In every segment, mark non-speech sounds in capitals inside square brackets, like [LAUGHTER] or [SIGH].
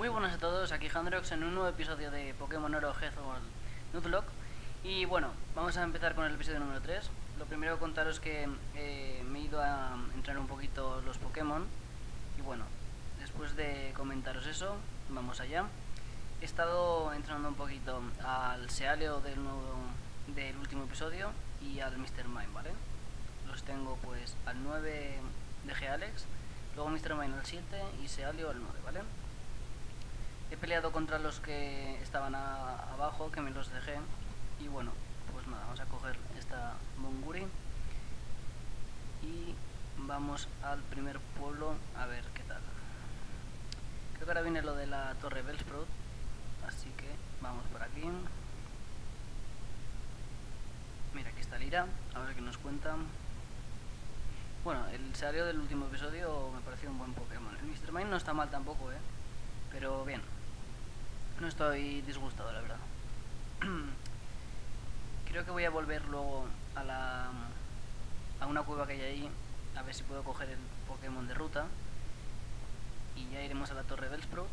Muy buenas a todos, aquí Handrox en un nuevo episodio de Pokémon Oro Heathworld Nuzlocke Y bueno, vamos a empezar con el episodio número 3 Lo primero contaros que eh, me he ido a entrenar un poquito los Pokémon Y bueno, después de comentaros eso, vamos allá He estado entrenando un poquito al Sealeo del, nuevo, del último episodio y al Mr. Mime, ¿vale? Los tengo pues al 9 de G-Alex Luego Mr. Mime al 7 y Sealeo al 9, ¿vale? He peleado contra los que estaban abajo, que me los dejé. Y bueno, pues nada, vamos a coger esta Monguri. Y vamos al primer pueblo a ver qué tal. Creo que ahora viene lo de la Torre Bellsprout. Así que vamos por aquí. Mira, aquí está Lira. A ver qué nos cuentan. Bueno, el salario del último episodio me pareció un buen Pokémon. El Mr. Mine no está mal tampoco, ¿eh? Pero bien, no estoy disgustado, la verdad. [CLEARS THROAT] Creo que voy a volver luego a la a una cueva que hay ahí, a ver si puedo coger el Pokémon de ruta. Y ya iremos a la Torre Bellsprout.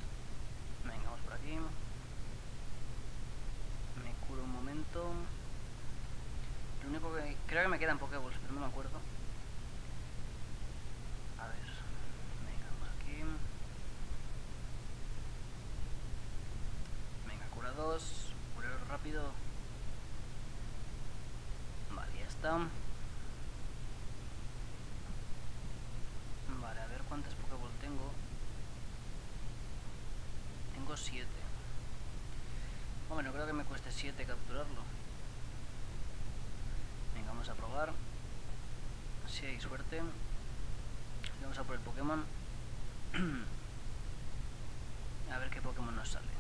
Venga, vamos por aquí. Me curo un momento. Lo único que... Creo que me quedan Pokéballs, pero no me acuerdo. Vale, a ver cuántas Pokéball tengo. Tengo 7. Bueno, creo que me cueste 7 capturarlo. Venga, vamos a probar. Si hay suerte. Vamos a por el Pokémon. [CLEARS THROAT] a ver qué Pokémon nos sale.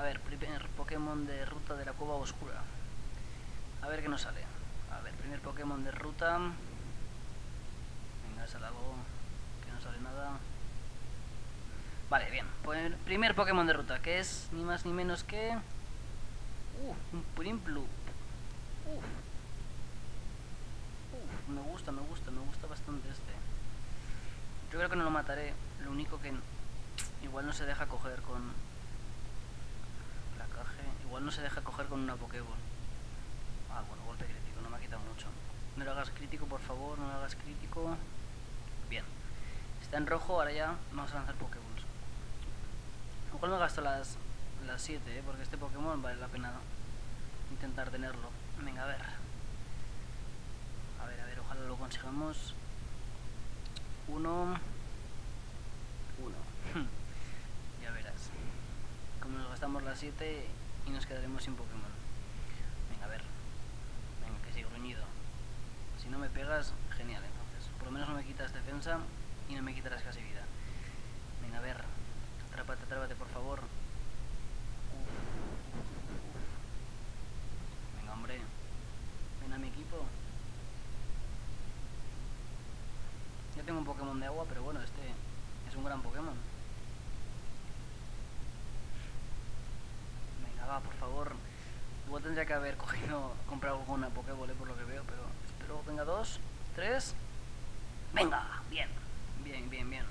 A ver, primer Pokémon de ruta de la cueva oscura. A ver qué nos sale. A ver, primer Pokémon de ruta. Venga, sale algo que no sale nada. Vale, bien. Pues primer Pokémon de ruta, que es ni más ni menos que... Uh, un Primplu. Uf. Uf, me gusta, me gusta, me gusta bastante este. Yo creo que no lo mataré. Lo único que igual no se deja coger con Igual no se deja coger con una Pokéball. Ah, bueno, golpe crítico, no me ha quitado mucho. No lo hagas crítico, por favor, no lo hagas crítico. Bien. Está en rojo, ahora ya vamos a lanzar Pokéballs. Igual me gasto las 7, ¿eh? porque este Pokémon vale la pena intentar tenerlo. Venga, a ver. A ver, a ver, ojalá lo consigamos. Uno. Uno. [LAUGHS] ya verás. Como nos gastamos las 7 y nos quedaremos sin Pokémon. Venga, a ver. Venga, que sigo gruñido. Si no me pegas, genial entonces. Por lo menos no me quitas defensa y no me quitarás casi vida. Venga, a ver. Atrápate, atrápate, por favor. Venga, hombre. Ven a mi equipo. Ya tengo un Pokémon de agua, pero bueno, este es un gran Pokémon. Por favor. Igual tendría que haber cogido, comprado alguna Pokéball por lo que veo, pero espero venga dos, tres. Venga, bien, bien, bien, bien.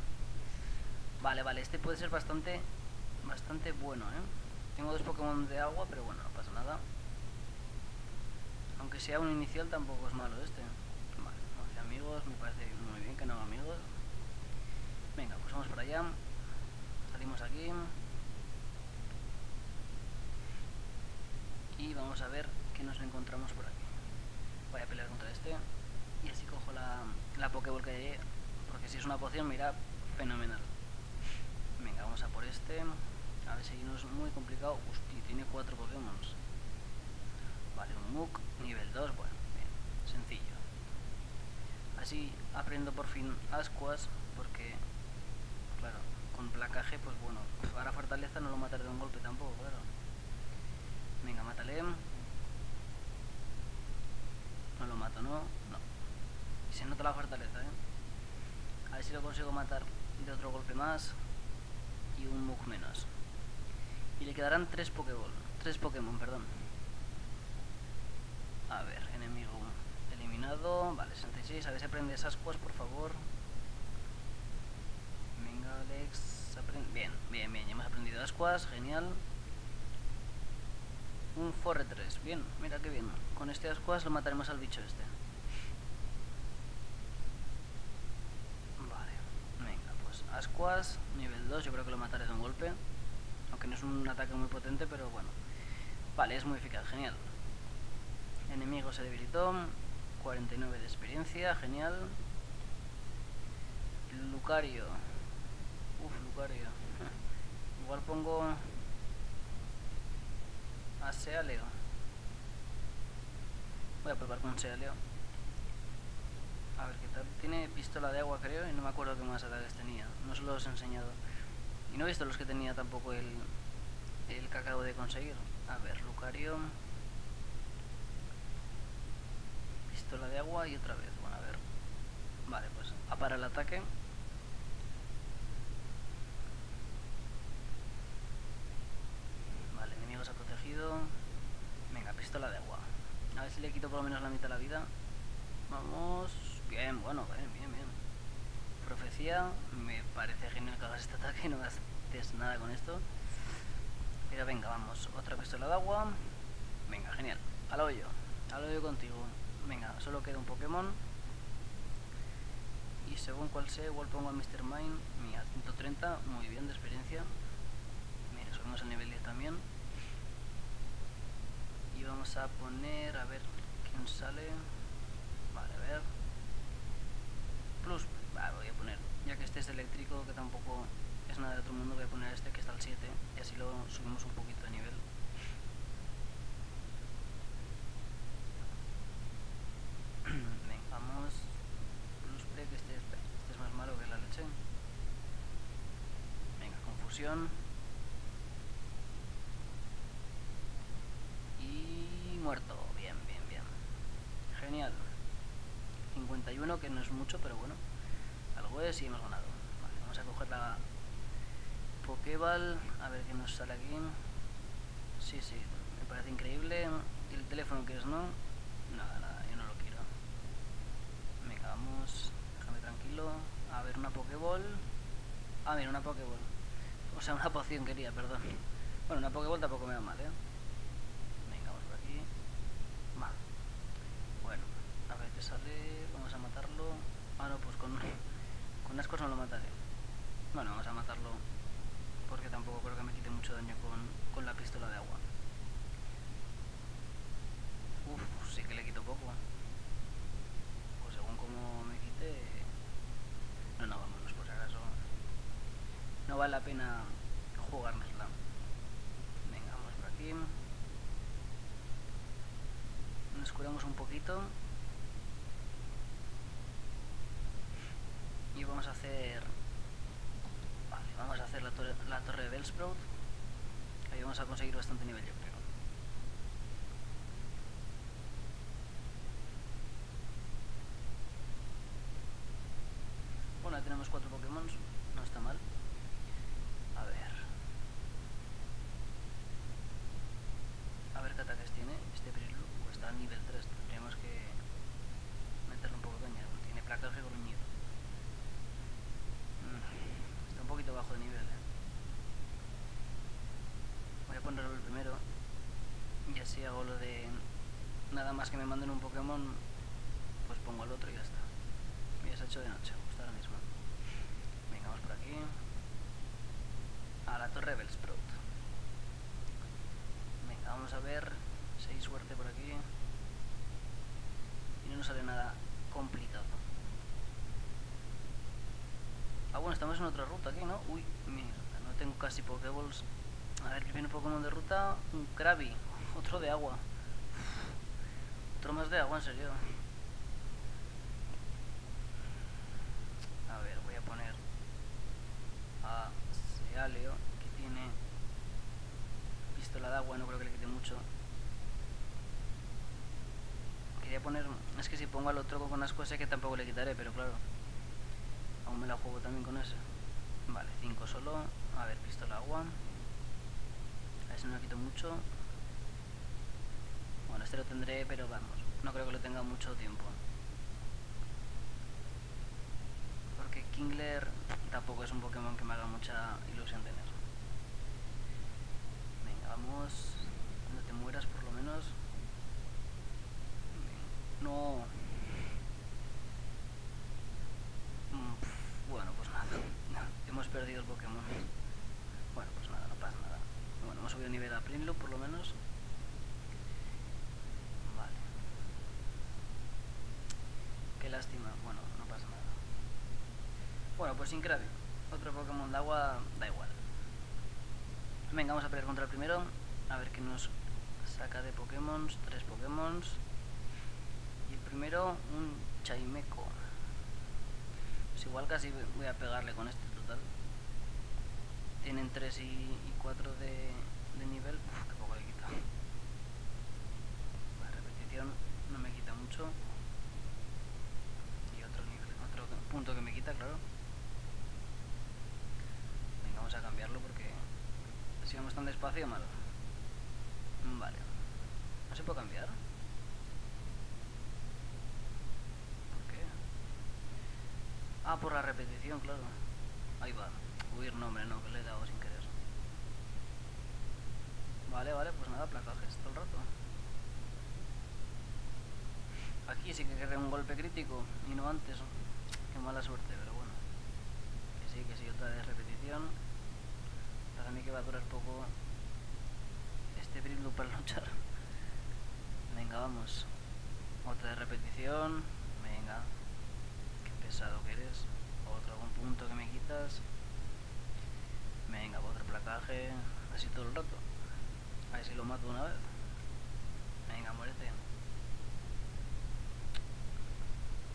Vale, vale, este puede ser bastante, bastante bueno, ¿eh? Tengo dos Pokémon de agua, pero bueno, no pasa nada. Aunque sea un inicial tampoco es malo este. Vale, amigos, me parece muy bien que no amigos. Venga, pues vamos para allá. Salimos aquí. y vamos a ver qué nos encontramos por aquí. Voy a pelear contra este y así cojo la, la Pokéball que hay porque si es una poción, mira, fenomenal. Venga, vamos a por este. A ver si no es muy complicado. Hostia, tiene cuatro Pokémon. Vale, un Muk, nivel 2, bueno, bien, sencillo. Así aprendo por fin Ascuas, porque, claro, con placaje, pues bueno, ahora fortaleza no lo mataré de un golpe tampoco, claro. Venga, mátale. No lo mato, ¿no? No. Y se nota la fortaleza, ¿eh? A ver si lo consigo matar de otro golpe más. Y un Mug menos. Y le quedarán tres Pokéball. Tres Pokémon, perdón. A ver, enemigo eliminado. Vale, 66. A ver si aprende cosas, por favor. Venga, Alex. Bien, bien, bien. Ya hemos aprendido ascuas. Genial. Un forre 3. Bien, mira qué bien. Con este ascuas lo mataremos al bicho este. Vale. Venga, pues ascuas. Nivel 2. Yo creo que lo mataré de un golpe. Aunque no es un ataque muy potente, pero bueno. Vale, es muy eficaz. Genial. Enemigo se debilitó. 49 de experiencia. Genial. Lucario. Uf, Lucario. Igual pongo a Sealeo. Voy a probar con Sealeo. A ver qué tal. Tiene pistola de agua, creo, y no me acuerdo qué más ataques tenía. No se los he enseñado. Y no he visto los que tenía tampoco el, el que acabo de conseguir. A ver, Lucario. Pistola de agua y otra vez. Bueno, a ver. Vale, pues a para el ataque. Venga, pistola de agua. A ver si le quito por lo menos la mitad de la vida. Vamos. Bien, bueno, bien, bien, bien. Profecía. Me parece genial que hagas este ataque no gastes nada con esto. Pero venga, vamos. Otra pistola de agua. Venga, genial. Al hoyo. Al hoyo contigo. Venga, solo queda un Pokémon. Y según cuál sea, igual pongo a Mr. Mine. Mira, 130. Muy bien de experiencia. Mira, subimos el nivel 10 también vamos a poner, a ver quién sale. Vale, a ver. Plus, voy a poner, ya que este es eléctrico, que tampoco es nada de otro mundo, voy a poner este que está al 7 y así lo subimos un poquito de nivel. [CLEARS THROAT] Venga, vamos. Plus que este, este es más malo que la leche. Venga, confusión. muerto. Bien, bien, bien. Genial. 51, que es mucho, pero bueno. Algo es y hemos ganado. Vamos a coger la Pokéball. A ver qué nos sale aquí. Sí, sí, me parece increíble. el teléfono que es, no? Nada, nada, yo no lo quiero. Venga, vamos. Déjame tranquilo. A ver, una Pokéball. Ah, mira, una Pokéball. O sea, una poción quería, perdón. Bueno, una Pokéball tampoco me da mal, ¿eh? sale, vamos a matarlo. Ah, no, pues con, con ascos no lo mataré. Bueno, vamos a matarlo porque tampoco creo que me quite mucho daño con, con la pistola de agua. Uf, sí que le quito poco. Pues según como me quite... No, no, vámonos por si acaso. No vale la pena jugárnosla. Venga, vamos por aquí. Nos curamos un poquito. Y vamos a hacer vamos a hacer la torre, la torre de Bellsprout. Ahí vamos a conseguir bastante nivel yo creo. Bueno, tenemos cuatro Pokémon no está mal. A ver. A ver qué ataques tiene este Brillo está a nivel 3 tendríamos que meterle un poco de caña tiene placas de gruñido poquito bajo de nivel. ¿eh? Ponerlo el primero. Y así hago lo de... Nada más que me manden un Pokémon, pues pongo el otro y ya está. Ya se ha hecho de noche, justo ahora mismo. Venga, vamos por aquí. A la torre Bellsprout. Venga, vamos a ver. Si suerte por aquí. Y no nos sale nada complicado. Ah, bueno, estamos en otra ruta aquí, ¿no? Uy, mierda, no tengo casi Pokéballs. A ver, viene Pokémon de ruta. Un Krabby, otro de agua. otro más de agua, en serio. A ver, voy a poner a Sealeo, que tiene pistola de agua, no creo que le quite mucho. Quería poner... Es que si pongo al otro con las cosas que tampoco le quitaré, pero claro. Aún me la juego también con ese. Vale, 5 solo. A ver, pistola agua este no lo quito mucho. Bueno, este lo tendré, pero vamos, no creo que lo tenga mucho tiempo. Porque Kingler tampoco es un Pokémon que me haga mucha ilusión tener. Hemos subido nivel a Prinloop por lo menos. Vale. Qué lástima. Bueno, no pasa nada. Bueno, pues Incravi. Otro Pokémon de agua, da igual. Venga, vamos a pelear contra el primero. A ver qué nos saca de Pokémon. Tres Pokémon. Y el primero, un Chaimeco. Pues igual casi voy a pegarle con este total. Tienen 3 y, 4 de, de, nivel. Uf, qué poco le quita. La repetición no me quita mucho. Y otro nivel, otro punto que me quita, claro. Venga, vamos a cambiarlo porque si vamos tan despacio, malo. Vale. ¿No se puede cambiar? Ah, por la repetición, claro. Ahí va. Huir nombre, no, que le he dado sin querer. Vale, vale, pues nada, placajes todo el rato. Aquí sí que querré un golpe crítico y no antes. Qué mala suerte, pero bueno. Que sí, que sí, otra de repetición. Para mí que va a durar poco este brillo para [LAUGHS] luchar. Venga, vamos. Otra de repetición. Venga pesado que eres. Otro algún punto que me quitas. Venga, otro placaje. Así todo el rato. A ver si lo mato una vez. Venga, muérete.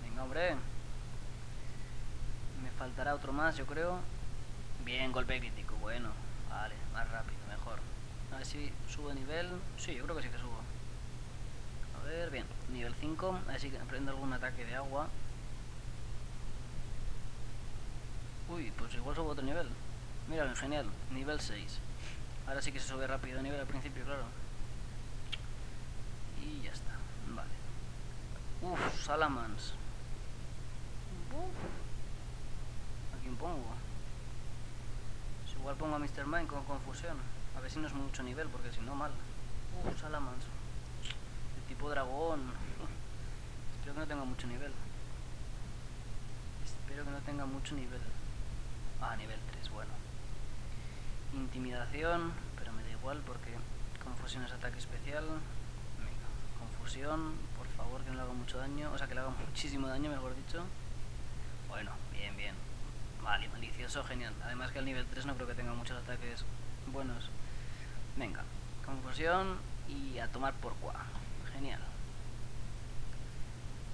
Venga, hombre. Me faltará otro más, yo creo. Bien, golpe crítico. Bueno, vale, más rápido, mejor. A ver si subo de nivel. Sí, yo creo que sí que subo. A ver, bien. Nivel 5. A ver si aprendo algún ataque de agua. Uy, pues igual subo otro nivel. Míralo, genial. Nivel 6. Ahora sí que se sube rápido de nivel al principio, claro. Y ya está. Vale. Uf, Salamans. Uf. ¿A quién pongo? Pues igual pongo a Mr. Mind con confusión. A ver si no es mucho nivel, porque si no, mal. Uf, Salamans. De tipo dragón. [LAUGHS] Espero que no tenga mucho nivel. Espero que no tenga mucho nivel. Ah, nivel 3, bueno. Intimidación, pero me da igual porque confusión es ataque especial. Venga, confusión, por favor que no le haga mucho daño, o sea que le haga muchísimo daño, mejor dicho. Bueno, bien, bien. Vale, malicioso, genial. Además que al nivel 3 no creo que tenga muchos ataques buenos. Venga, confusión y a tomar por cuá. Genial.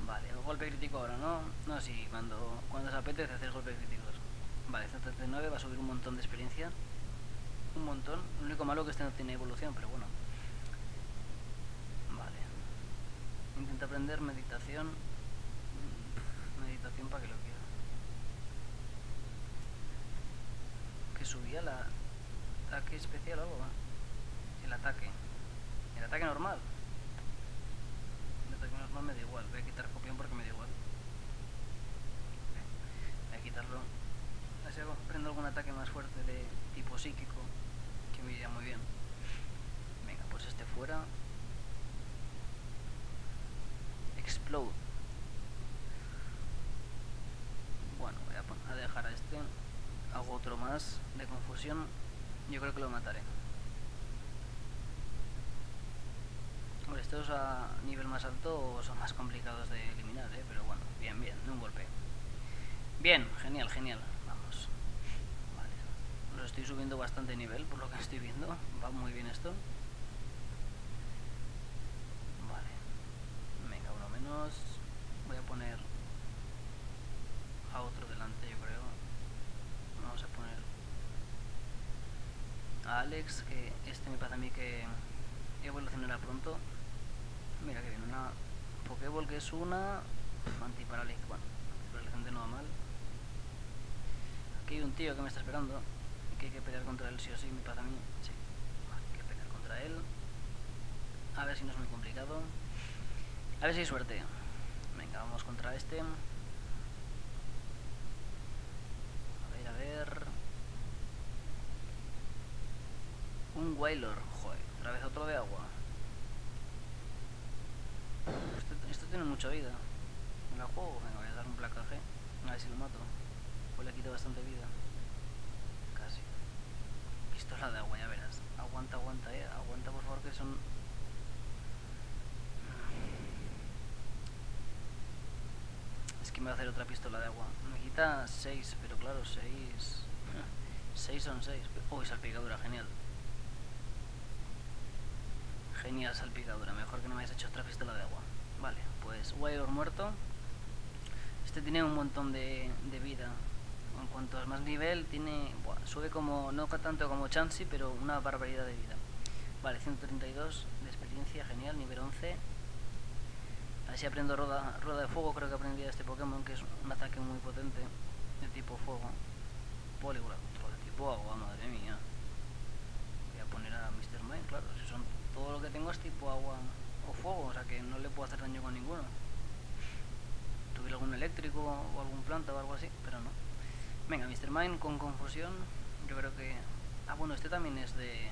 Vale, el golpe crítico ahora, ¿no? No, sí, cuando, cuando se apetece hacer golpe crítico. Vale, 139 va a subir un montón de experiencia. Un montón. Lo único malo que este no tiene evolución, pero bueno. Vale. Intenta aprender meditación. Meditación para que lo quiera. Que subía la ataque especial o algo. El ataque. El ataque normal. El ataque normal me da igual. Voy a quitar copión porque me da igual. Voy a quitarlo prendo algún ataque más fuerte de tipo psíquico, que me iría muy bien. Venga, pues este fuera. Explode. Bueno, voy a, dejar a este. Hago otro más de confusión. Yo creo que lo mataré. Hombre, estos a nivel más alto son más complicados de eliminar, ¿eh? pero bueno, bien, bien, de un golpe. Bien, genial, genial estoy subiendo bastante nivel por lo que estoy viendo. Va muy bien esto. Vale. Venga, uno menos. Voy a poner a otro delante, yo creo. Vamos a poner a Alex, que este me parece a mí que evolucionará pronto. Mira que viene una Pokéball que es una antiparálica. Bueno, antiparalizante no va mal. Aquí hay un tío que me está esperando. Que hay que pelear contra él, sí o sí, para mí. Sí, hay que pelear contra él. A ver si no es muy complicado. A ver si hay suerte. Venga, vamos contra este. A ver, a ver. Un Wailor, joder. Otra vez otro de agua. Esto, esto tiene mucha vida. ¿Me la juego? Venga, voy a dar un placaje. A ver si lo mato. Le quito bastante vida. Casi. Pistola de agua, ya verás. Aguanta, aguanta, eh. Aguanta, por favor, que son... Es que me va a hacer otra pistola de agua. Me quita 6, pero claro, 6... 6 [LAUGHS] son 6. Uy, salpicadura, genial. Genial salpicadura, mejor que no me hayas hecho otra pistola de agua. Vale, pues Wailor muerto. Este tiene un montón de vida. En cuanto a más nivel, tiene buah, sube como, no tanto como Chansey, pero una barbaridad de vida. Vale, 132 de experiencia, genial, nivel 11. A ver si aprendo roda, roda de fuego, creo que aprendí a este Pokémon, que es un ataque muy potente de tipo fuego. Poliglot, de tipo agua, madre mía. Voy a poner a Mr. Mime, claro, si son, todo lo que tengo es tipo agua o fuego, o sea que no le puedo hacer daño con ninguno. Tuviera algún eléctrico o algún planta o algo así, pero no. Venga, Mr. Mine con confusión, yo creo que... Ah, bueno, este también es de...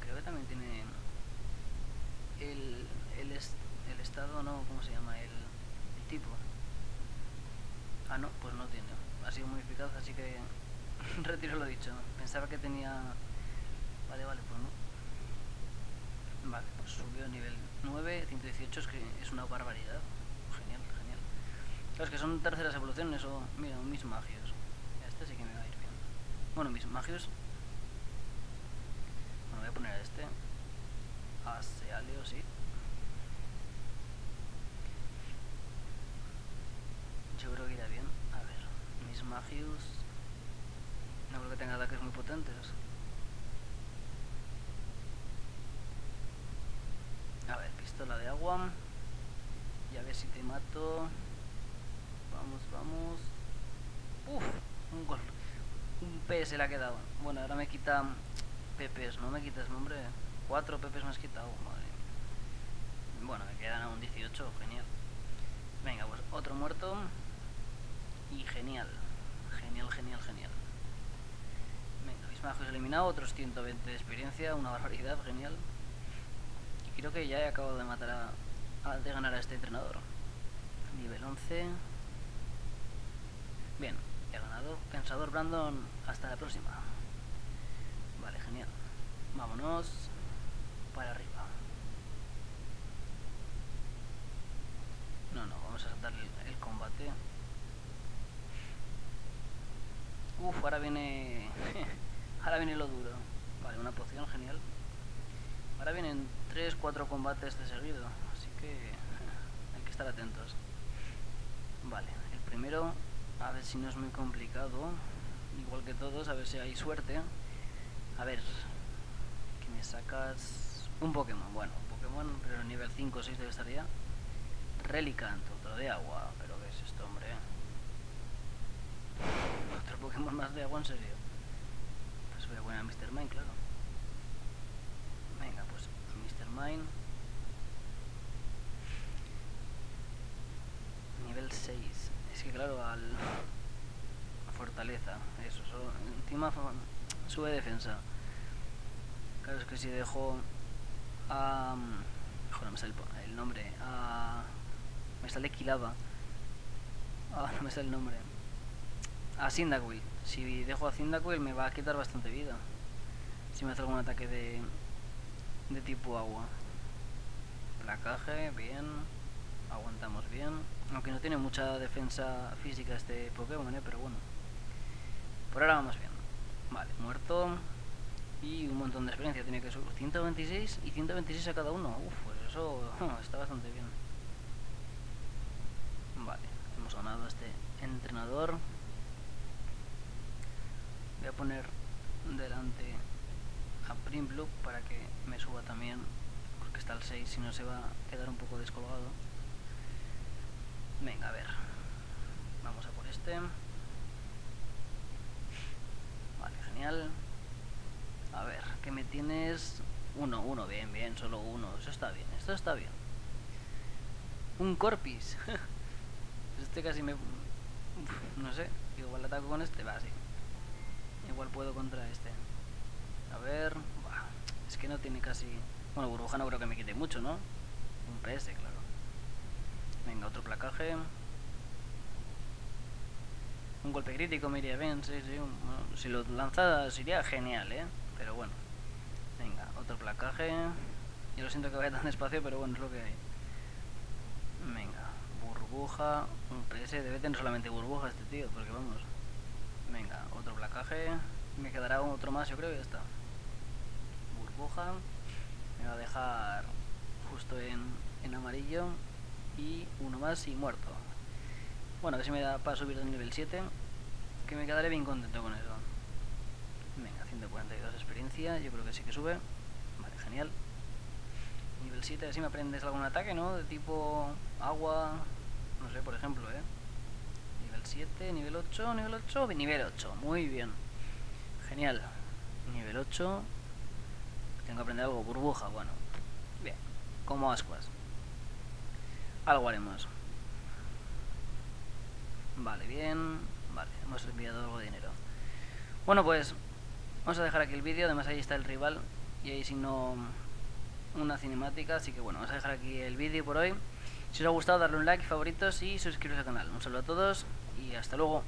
Creo que también tiene... El, el, est el estado, no, ¿cómo se llama? El, el tipo. Ah, no, pues no tiene. Ha sido muy eficaz, así que [LAUGHS] retiro lo dicho. Pensaba que tenía... Vale, vale, pues no. Vale, pues subió a nivel 9, 118, es que es una barbaridad. Es que son terceras evoluciones o... Mira, mis magios. Este sí que me va a ir bien. Bueno, mis magios... Bueno, voy a poner a este. Asealeo, sí. Yo creo que irá bien. A ver, mis magios... No creo que tenga ataques muy potentes. A ver, pistola de agua. Y a ver si te mato. Vamos, vamos. Uf, un gol. Un P se le ha quedado. Bueno, ahora me quita Pepes, no me quitas nombre. Cuatro Pepes me has quitado, madre Bueno, me quedan aún 18, genial. Venga, pues otro muerto. Y genial. Genial, genial, genial. Venga, Bismagios eliminado, otros 120 de experiencia, una barbaridad, genial. Y creo que ya he acabado de matar a, a, de ganar a este entrenador. Nivel 11. Bien, he ganado. Pensador Brandon, hasta la próxima. Vale, genial. Vámonos para arriba. No, no, vamos a saltar el, el combate. Uf, ahora viene... [LAUGHS] ahora viene lo duro. Vale, una poción, genial. Ahora vienen 3-4 combates de seguido, así que [LAUGHS] hay que estar atentos. Vale, el primero, a ver si no es muy complicado. Igual que todos, a ver si hay suerte. A ver, que me sacas un Pokémon. Bueno, un Pokémon, pero nivel 5 o 6 debe estar ya. Relicant, otro de agua. Pero ¿qué es esto, hombre? Otro Pokémon más de agua, en serio. Pues voy a poner a Mr. Mine, claro. Venga, pues Mr. Mine. Nivel 6. Que claro, al... Fortaleza, eso. Solo, encima sube defensa. Claro, es que si dejo a... joder, me sale el, nombre. A... Me sale Kilava. Ah, [LAUGHS] no me sale el nombre. A Cyndaquil. Si dejo a Cyndaquil me va a quitar bastante vida. Si me hace algún ataque de, de tipo agua. Placaje, bien. Aguantamos bien. Aunque no tiene mucha defensa física este Pokémon, ¿eh? pero bueno. Por ahora vamos bien. Vale, muerto. Y un montón de experiencia. Tiene que subir 126 y 126 a cada uno. Uf, pues eso [LAUGHS] está bastante bien. Vale, hemos ganado a este entrenador. Voy a poner delante a Primblue para que me suba también. Porque está el 6, si no se va a quedar un poco descolgado. Venga, a ver. Vamos a por este. Vale, genial. A ver, que me tienes... Uno, uno, bien, bien, solo uno. Eso está bien, esto está bien. Un Corpis. [LAUGHS] este casi me... No sé, igual ataco con este, va, sí. Igual puedo contra este. A ver... Es que no tiene casi... Bueno, burbuja no creo que me quite mucho, ¿no? Un PS, claro. Otro placaje. Un golpe crítico me iría bien, sí, sí. si lo lanzas iría genial, ¿eh? Pero bueno. Venga, otro placaje. Yo lo siento que vaya tan despacio, pero bueno, es lo que hay. Venga, burbuja. Un PS. Debe tener solamente burbuja este tío, porque vamos. Venga, otro placaje. Me quedará otro más, yo creo, y ya está. Burbuja. Me va a dejar justo en, en amarillo. Y uno más y muerto. Bueno, ver si me da para subir al nivel 7. Que me quedaré bien contento con eso. Venga, 142 experiencia. Yo creo que sí que sube. Vale, genial. Nivel 7, así me aprendes algún ataque, ¿no? De tipo agua. No sé, por ejemplo, ¿eh? Nivel 7, nivel 8, nivel 8, nivel 8. Muy bien. Genial. Nivel 8. Tengo que aprender algo. Burbuja, bueno. Bien. Como ascuas. Algo haremos. Vale, bien. Vale, hemos enviado algo de dinero. Bueno, pues vamos a dejar aquí el vídeo. Además ahí está el rival. Y ahí si no una cinemática. Así que bueno, vamos a dejar aquí el vídeo por hoy. Si os ha gustado, darle un like, favoritos y suscribiros al canal. Un saludo a todos y hasta luego.